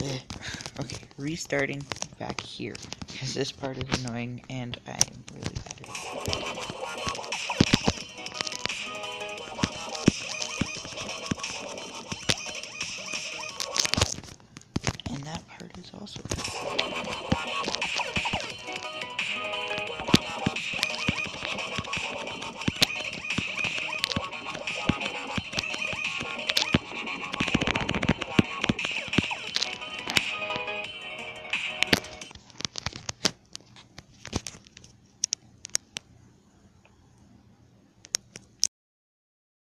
Okay, restarting back here. Because this part is annoying and I'm really bad at it. And that part is also